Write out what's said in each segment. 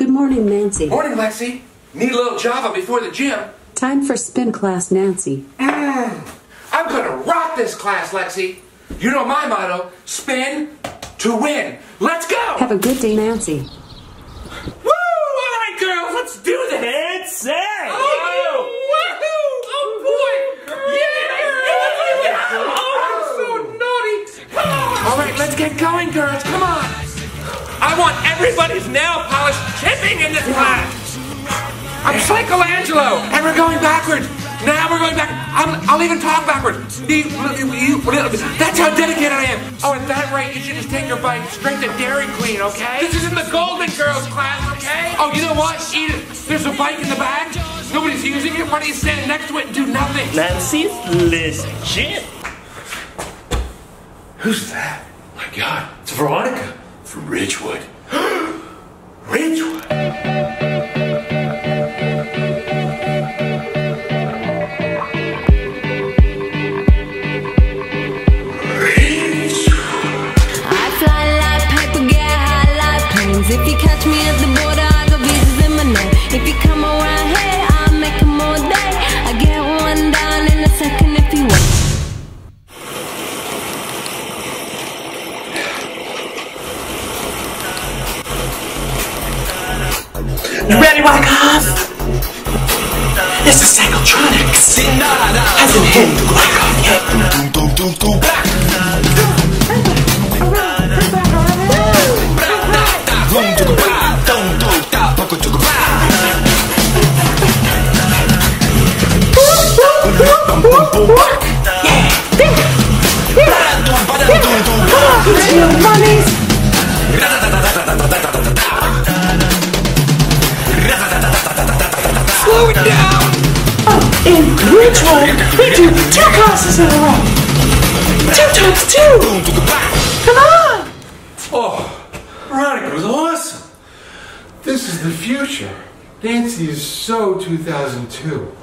Good morning, Nancy. Morning, Alexa. Need a little Java before the gym. Time for spin class, Nancy. Mm. I'm gonna rock this class, Alexa. You know my motto: spin to win. Let's go. Have a good day, Nancy. Woo! All right, girls, let's do this. It's set! Oh, woohoo! Oh boy! Yeah! Oh, I'm so naughty. Come on! All right, let's get going, girls. Come on. I want everybody's nail polish chipping in this class. I'm Michelangelo, and we're going backwards. Now we're going back. I'm, I'll even talk backwards. You- you- you- That's how dedicated I am. Oh, at that rate, you should just take your bike straight to Dairy Queen, okay? This isn't the Golden Girls class, okay? Oh, you know what? Eat it. There's a bike in the back. Nobody's using it. Why don't you stand next to it and do nothing? Nancy's legit. Who's that? My God, it's Veronika from Ridgewood. This is Cyclotronics. Hasn't hit Wyckoff yet. Slow it in Ridgewood, we do two classes in a row. Two times two. Come on! Oh, Veronika was awesome. This is the future. Nancy is so 2002.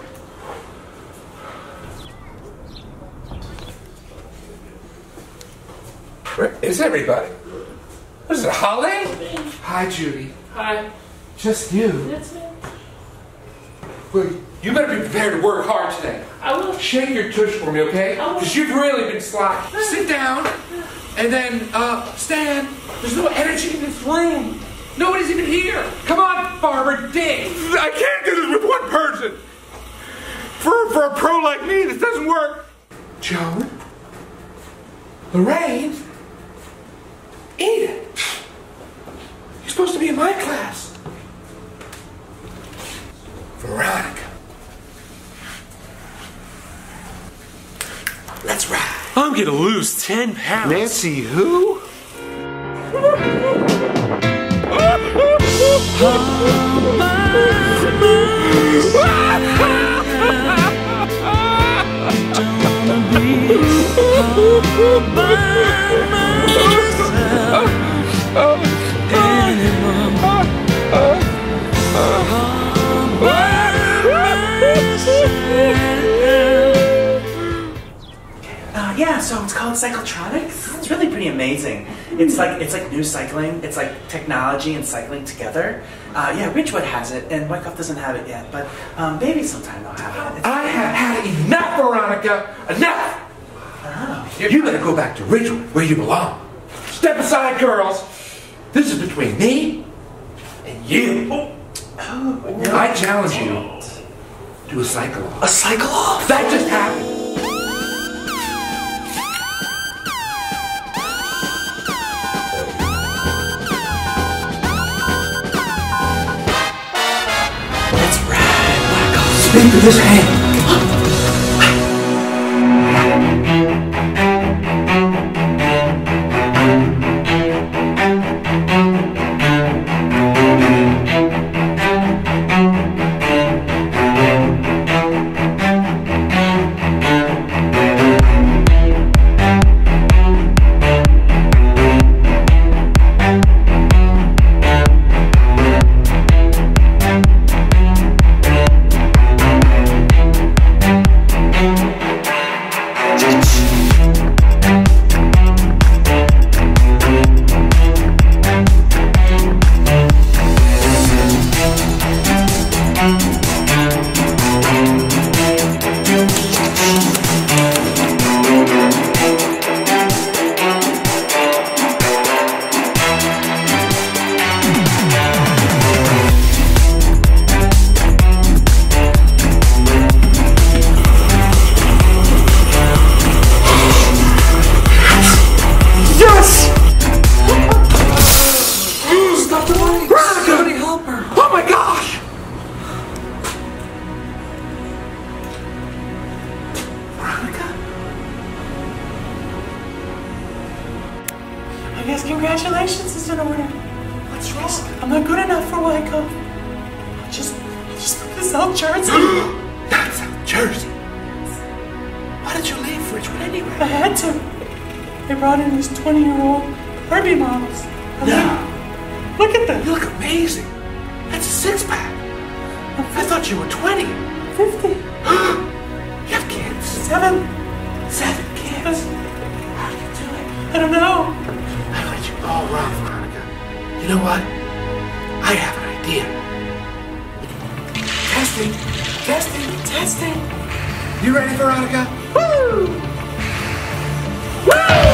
Where is everybody? What is it, a holiday? Hi, Judy. Hi. Just you. That's it. Well, you better be prepared to work hard today. I will. Shake your tush for me, okay? I will. Because you've really been slack. Sit down, and then uh, stand. There's no energy in this room. Nobody's even here. Come on, Barbara dig. I can't do this with one person. For, for a pro like me, this doesn't work. Joan? Lorraine? Edith? You're supposed to be in my class. Veronika. Let's ride. I'm gonna lose 10 pounds. Nancy, who? Yeah, so it's called Cyclotronics. It's really pretty amazing. It's like it's like new cycling. It's like technology and cycling together. Uh, yeah, Ridgewood has it, and Wyckoff doesn't have it yet. But um, maybe sometime they'll have it. It's, I have had enough, Veronika. Enough. You better go back to Ridgewood, where you belong. Step aside, girls. This is between me and you. I challenge you to a cycle off. a cycle off. That just happened. This hand. Guess congratulations is in order. What's wrong? I'm not good enough for Wyckoff. I'll just, I'll just move to South Jersey. That's South Jersey. Why did you leave Ridgewood anyway? I had to. They brought in these 20 year old Herbie models. I mean, Look at them. You look amazing. That's a six pack. I thought you were 20. 50, You have kids. Seven know what? I have an idea. Testing, testing, testing. You ready, Veronika? Woo! Woo!